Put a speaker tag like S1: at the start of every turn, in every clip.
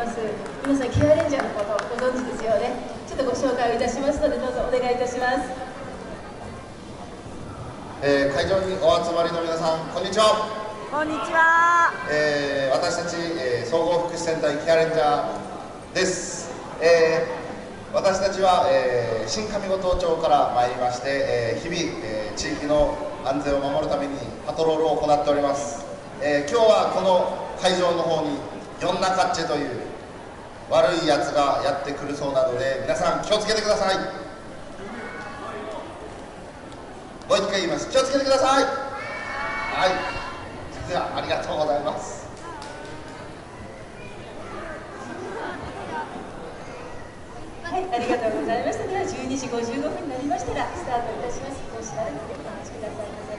S1: ます。皆さんケアレンジャーのことご存知ですよね。ちょっとご紹介をいたしますのでどうぞお願いいたします。
S2: えー、会場にお集まりの皆さんこんにちは。
S3: こんにちは、
S2: えー、私たち、えー、総合福祉センターケアレンジャーです、えー、私たちは、えー、新上五島町から参りまして、えー、日々、えー、地域の安全を守るためにパトロールを行っております、えー、今日はこの会場の方にヨンナカッチェという悪いやつがやってくるそうなので皆さん気をつけてください。もう一回言います。気をつけてください。はい。ではありがとうございます。
S1: はい、ありがとうございました。では12時55分になりましたらスタートいたします。しばらくお待ちください。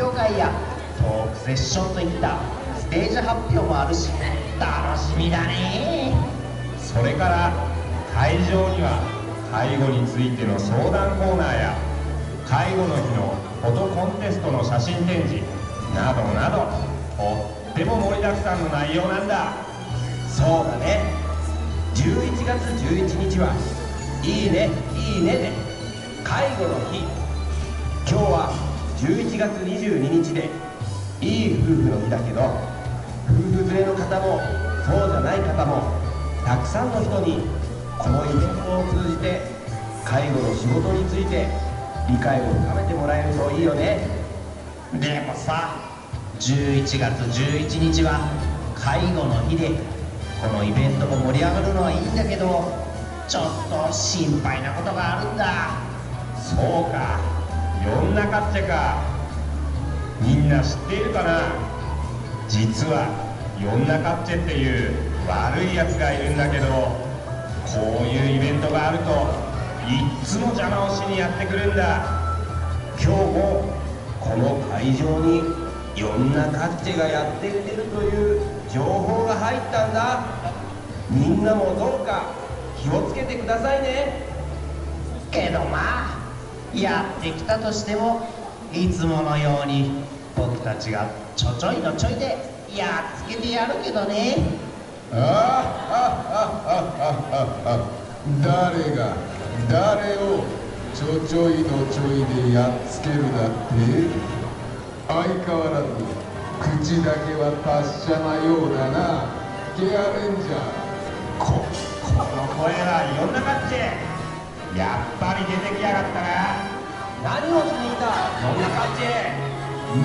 S4: 表会や。トークセッションといった。ステージ発表もあるし。楽しみだね。
S5: それから会場には介護についての相談コーナーや介護の日のフォトコンテストの写真展示などなどとっても盛りだくさんの内容なんだ。
S4: そうだね。11月11日はいいねいいねで介護の日。今日は11月22日でいい夫婦の日だけど夫婦連れの方もそうじゃない方もたくさんの人にこのイベントを通じて介護の仕事について理解を深めてもらえるといいよね。でもさ11月11日は介護の日でこのイベントも盛り上がるのはいいんだけどちょっと心配なことがあるんだ。
S5: そうか。世の中ってかみんな知っているかな？実はヨンナカッチェっていう悪いやつがいるんだけどこういうイベントがあるといっつも邪魔をしにやってくるんだ。
S4: 今日もこの会場にヨンナカッチェがやってきてるという情報が入ったんだ。みんなもどうか気をつけてくださいね。けどまあやってきたとしてもいつものように僕たちがちょちょいのちょいでやっつけてやるけどね。
S6: ああああああ誰が誰をちょちょいのちょいでやっつけるだって相変わらず口だけは達者なようだなケアレンジャー
S5: ここの声はいろんな感じやっぱり出てきやがったな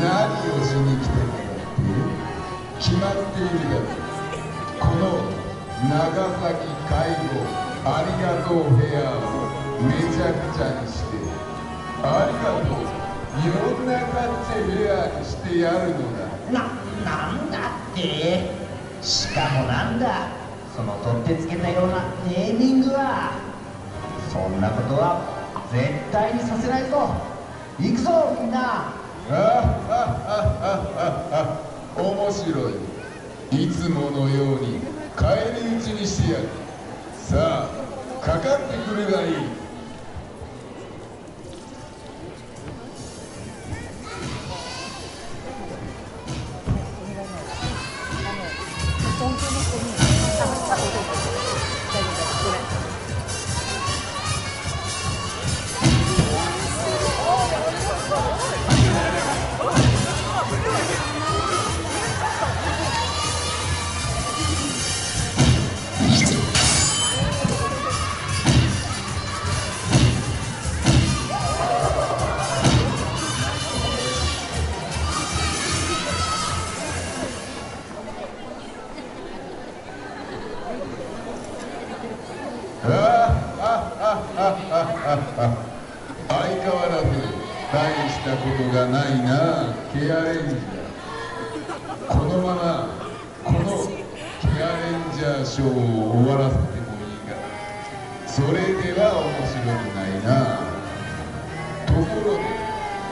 S4: 何をしに来た
S6: かって決まっているだろこの長崎介護ありがとう部屋をめちゃくちゃにしてありがとう。いろんな感じ部屋にしてやるのだ
S4: な、なんだって。しかもなんだその取ってつけたようなネーミングは。そんなことは絶対にさせないぞ。行くぞみんな。
S6: 面白い。いつものように返り討ちにしてやる。さあかかってくるがいい。相変わらず大したことがないな。ケアレンジャーこのままこのケアレンジャーショーを終わらせてもいいかそれでは面白くないな。ところで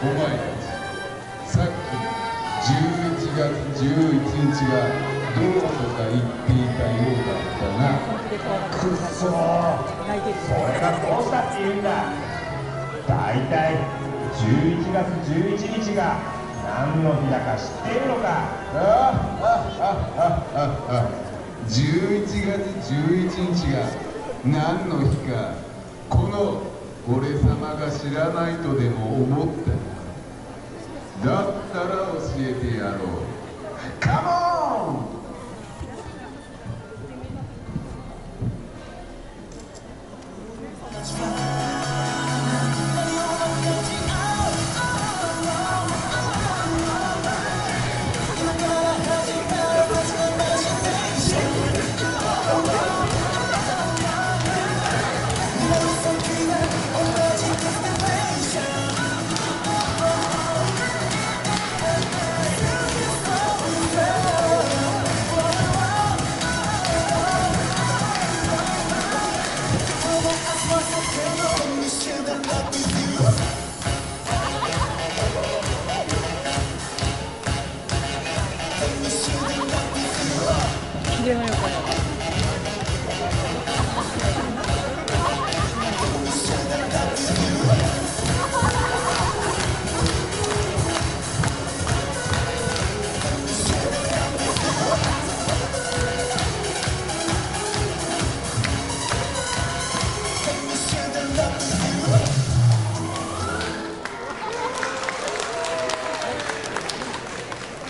S6: お前たちさっき11月11日がどうとか言っていたようだったな。
S5: くっそー。それがどうしたって言うんだ。大体11月11日が何の日だか知ってるのか。
S6: あああああ11月11日が何の日か。この俺様が知らないとでも思っただったら教えてやろう。カモ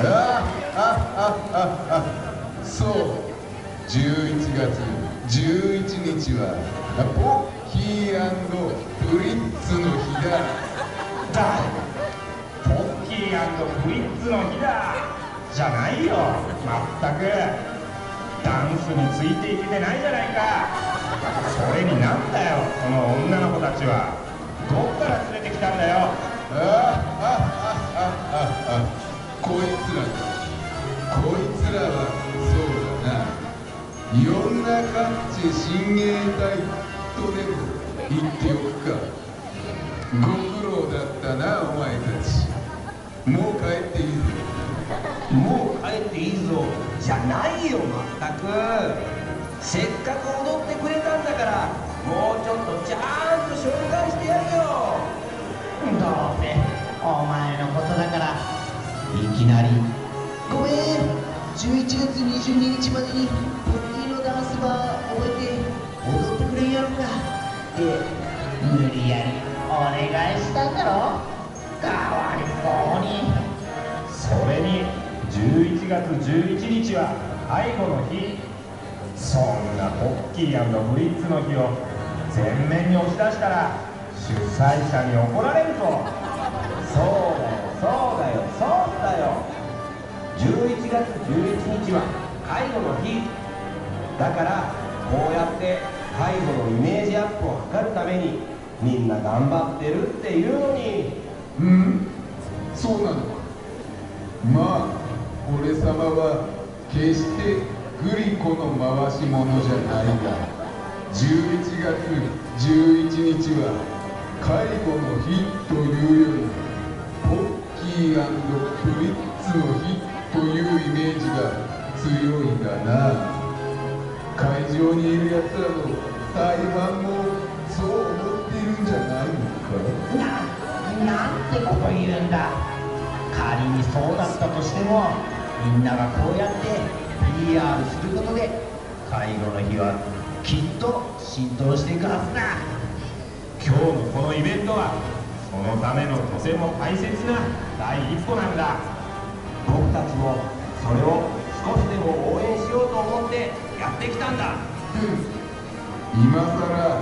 S6: あああああそう。11月11日はポッキープリッツの日だ。
S5: だポッキーフリッツの日だ。じゃないよ。まったくダンスについていけてないじゃないか。それになんだよその女の子たちは。どっから連れてきたんだよ。
S6: ああああああこいつらかこいつらはそうだな。いろんな感じ親衛隊とでも言っておくか。ご苦労だったなお前たち。もう帰っていいぞ。
S7: もう帰っていいぞ。じゃないよまったく。せっかく踊ってくれたんだからもうちょっとちゃんと紹介してやるよ。
S4: どうせお前のことだからきなり「ごめん。11月22日までにポッキーのダンスバー終えて踊ってくれんやろか」って無理やりお願いしたんだろ。かわいそうに。
S5: それに11月11日は介護の日。そんなポッキーフリッツの日を前面に押し出したら主催者に怒られるぞ
S7: そうだよそうだよそうだよ11月11日は介護の日。だからこうやって介護のイメージアップを図るためにみんな頑張ってるっていうのに。
S6: うん？そうなのか。まあ俺様は決してグリコの回し者じゃないが11月11日は介護の日というよりポッキープリッツの日。というイメージが強いんだな。会場にいるやつらの大半もそう思っているんじゃないのか
S4: な。なんてこと言うんだ。仮にそうだったとしてもみんながこうやって PR することで介護の日はきっと浸透していくはずだ。
S5: 今日のこのイベントはそのためのとても大切な第一歩なんだ。
S7: 僕たちもそれを少しでも応援しようと思ってやってきたんだ。
S6: 今さら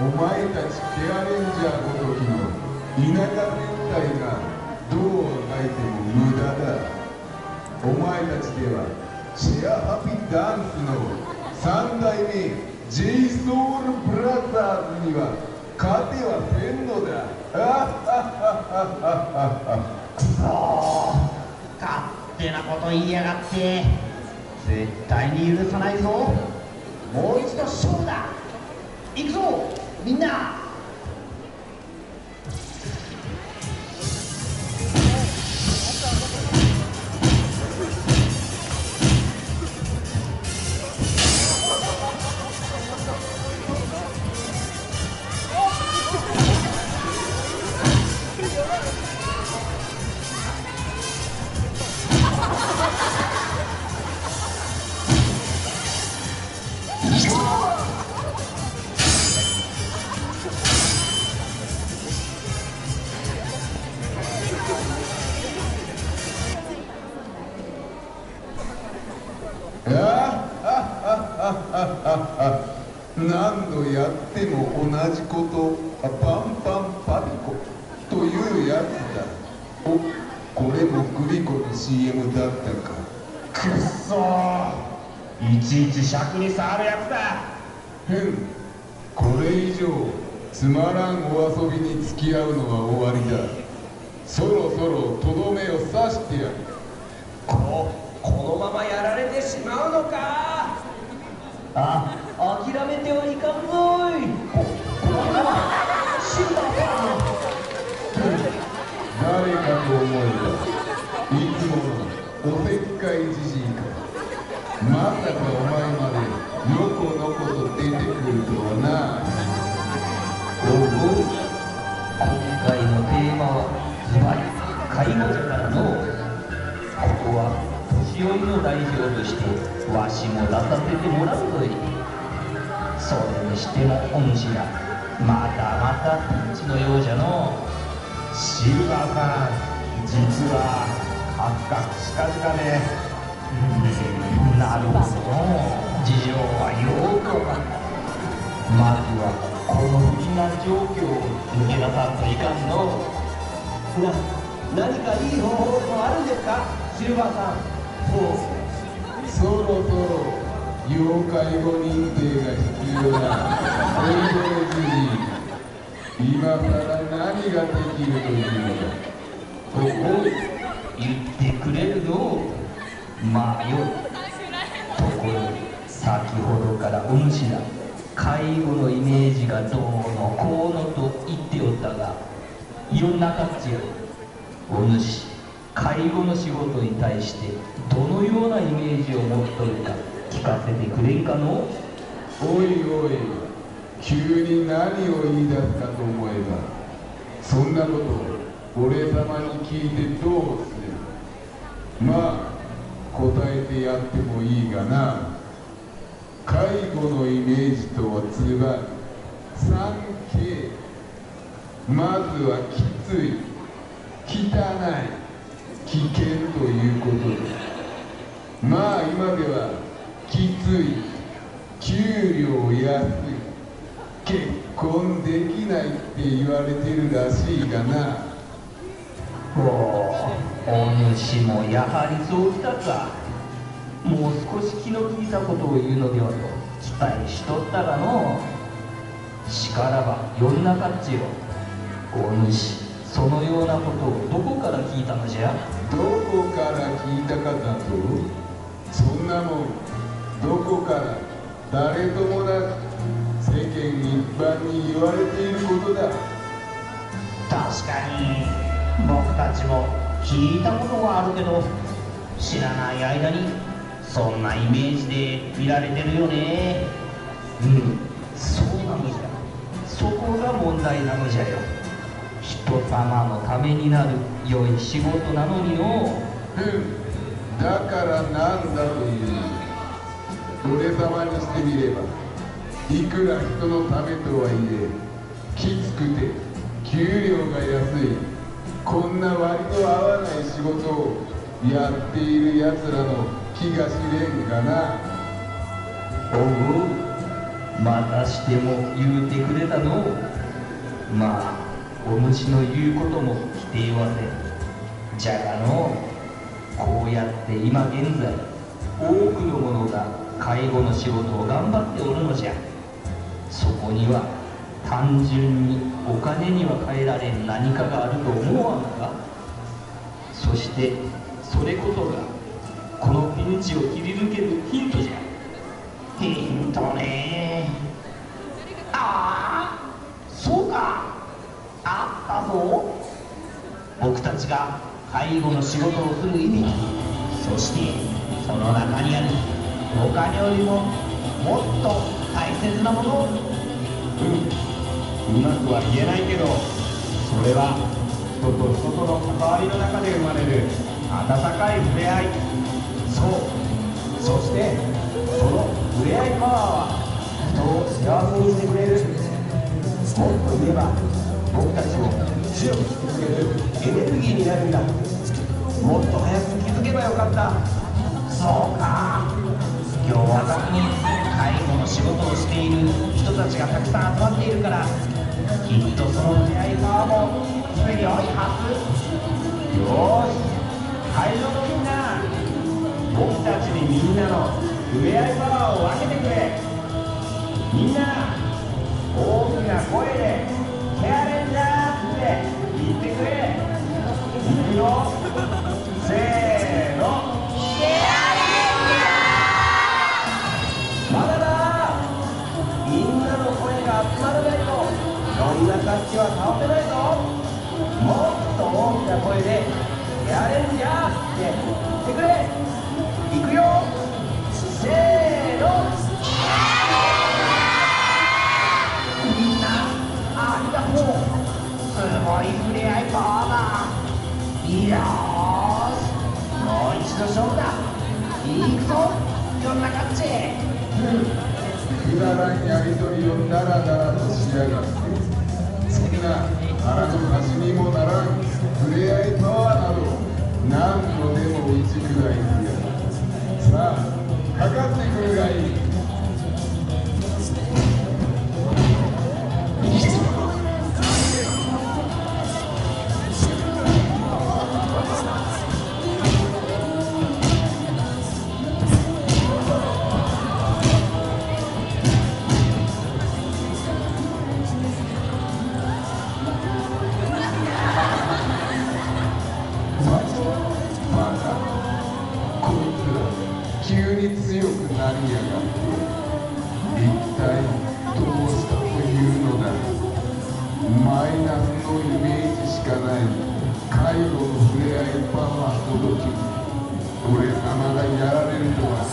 S6: お前たちケアレンジャーごときの田舎戦隊がどうあがいても無駄だ。お前たちではシェアハピダンスの三代目 j ソ o ルブラザーズには勝てはせんのだ。
S4: 勝手なこと言いやがって。絶対に許さないぞ。もう一度勝負だ。行くぞみんな。
S6: じことパンパンパピコというやつだ。おこれもグリコの CM だったか。
S5: くっそー。いちいち尺に触るやつだ。
S6: へんこれ以上つまらんお遊びに付き合うのは終わりだ。そろそろとどめを刺してやる。
S7: ここのままやられてしまうのか。あ諦めてはいかんぞ
S6: 誰かと思えばいつものおせっかいじじいかまさかお前までのこのこと出てくるとはな。
S7: おお今回のテーマはズバリ介護者からのここは年寄りの代表としてわしも出させてもらうぞい。それにしてもお主ら。またまたピンチのようじゃの
S5: シルバーさん実はカクカクしかじかで
S7: うん。なるほどの事情はよくわかったまずはこの不利な状況を抜け出さんとい。かんのな何かいい方法でもあるんですかシルバーさんそう
S6: そろそろ要介護認定が必要な今さら何ができるというのだ
S7: おお言ってくれるのまあよいところで先ほどからお主ら介護のイメージがどうのこうのと言っておったがいろんなかっちよお主介護の仕事に対してどのようなイメージを持っとるか聞かせてくれんかの
S6: おいおい。急に何を言い出すかと思えばそんなことを俺様に聞いてどうするまあ答えてやってもいいがな。介護のイメージとはつばり 3K まずはきつい。汚い。危険ということ。でまあ今ではきつい。給料安い。結婚できないって言われてるらしいがな。
S7: おおお主もやはりそうきたか。もう少し気の利いたことを言うのではと期待しとったがの。しからば世の中っちよ。お主そのようなことをどこから聞いたのじゃ。
S6: どこから聞いたかだと？そんなもん。どこから？誰ともなく世間一般に言われていることだ。
S4: 確かに。僕たちも聞いたことはあるけど知らない間にそんなイメージで見られてるよね。
S7: うん。そうなのじゃ。そこが問題なのじゃよ。人様のためになる良い仕事なのにの
S6: うん。だからなんだという。俺様にしてみればいくら人のためとはいえきつくて給料が安いこんな割と合わない仕事をやっているやつらの気がしれんがな。
S7: おうまたしても言うてくれたの。まあお主の言うことも否定はせん。じゃがのこうやって今現在多くの者が介護の仕事を頑張っておるのじゃ。そこには単純にお金には変えられん何かがあると思わんかそしてそれこそがこのピンチを切り抜けるヒントじゃ。ヒントね。ああそうか。あったぞ。僕たちが介護の仕事をする意味。そしてその中にあるお金よりももっと大切なものうん。うまくは言えないけどそれは人と人との関わりの中で生まれる温かい触れ合い。そう。そしてその触れ合いパワーは人を幸せにしてくれる。もっと言えば僕たちを強くしてくれるエネルギーになるんだ。もっと早く気づけばよかった。そうか。今日は仕事をしている人たちがたくさん集まっているからきっとその出会い側も強いはず。よーし会場のみんな僕たちにみんなの触れ合いパワーを分けてくれ。みんな大きな声で「
S6: ラとしやがってそんな腹の足にもならん。触れ合いパワーなど何度でも打ち砕い。のイメージしかない介護の触れ合いパワー届き俺様がやられるとは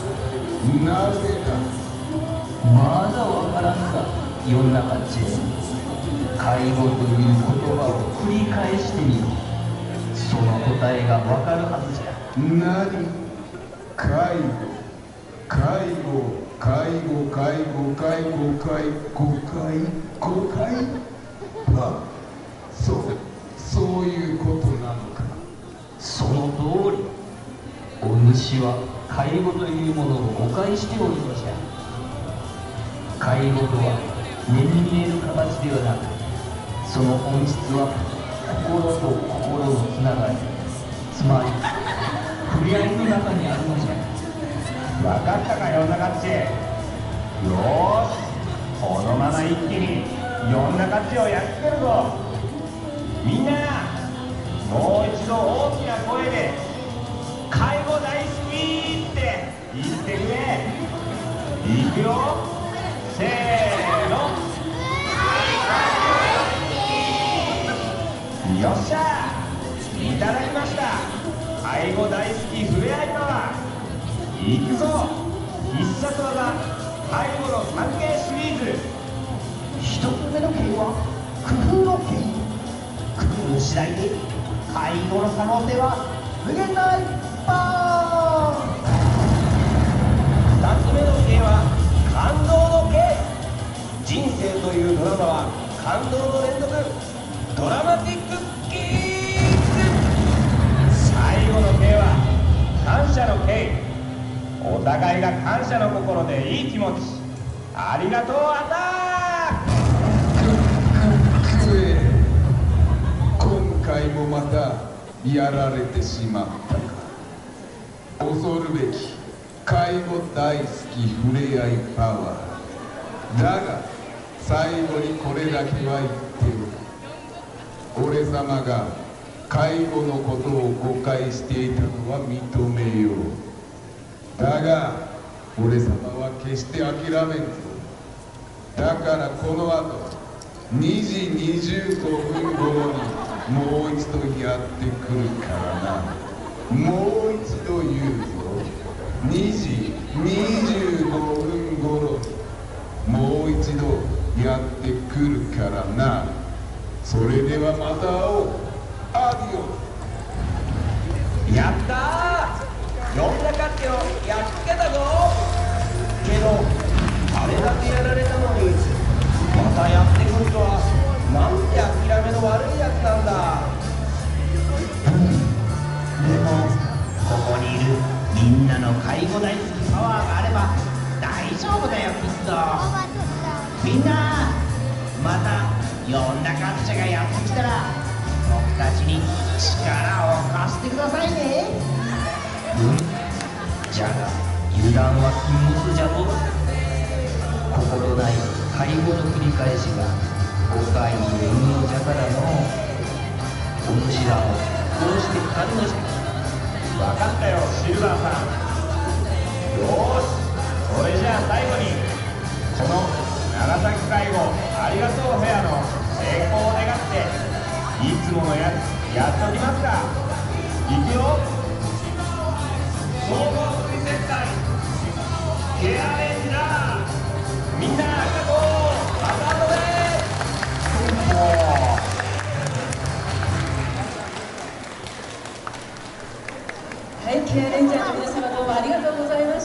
S6: なぜだ
S7: まだわからんか世の中チェ介護とい。う言葉を繰り返してみろその答えがわかるはずじゃ。
S6: 何？介護介護介護介護介護介護介護介あそうその
S7: 通りお主は介護というものを誤解しておるのじゃ介護とは目に見える形ではなくその本質は心と心のつながりつまり触れ合いの中にあるのじゃ
S5: 分かったか世の中っち。よしこのまま一気に世の中っちをやっつけるぞ。みんなもう一度大きな声で「介護大好き!」って言ってくれ。いくよ。せーの。よっしゃ。いただきました。介護大好きふれあいパワーいくぞ。必殺技。介護の 3K シリーズ。
S4: 一つ目の剣は工夫の剣工夫次第で。介護の可能性は無限大バ
S7: 2つ目の芸は感動の芸人生というドラマは感動の連続ドラマティックキッ
S5: 最後の K は感謝の K お互いが感謝の心でいい気持ち。ありがとうアタ
S6: もまたやられてしまった。恐るべき介護大好きふれあいパワー。だが最後にこれだけは言っておく俺様が介護のことを誤解していたのは認めよう。だが俺様は決して諦めんぞ。だからこの後2時25分頃にもう一度やってくるからな。もう一度言うぞ。2時25分頃。にもう一度やってくるからな。それではまた会おう。アディオ
S7: やったー。呼んだかってをやっつけたぞ。けどあれだけやられたのにまたやっの
S4: 介護大好きパワーがあれば大丈夫だよきっと。みんなまた呼んだかっちゃがやってきたら僕たちに力を貸してくださいね。うん？
S7: じゃが油断は禁物じゃぞ心ない介護の繰り返しが誤解の生むのじゃからのお主らもこうしてかんのじゃ
S5: 分かったよシルバーさん。それじゃあ最後にこの長崎最後ありがとうフェアの成功を願っていつものやつやっときますかいくよ。総合水接待ケアレンジラーみんなありがとう。また後で
S1: はい、
S5: ケアレンジャーの皆様
S1: どうもありがとうございました。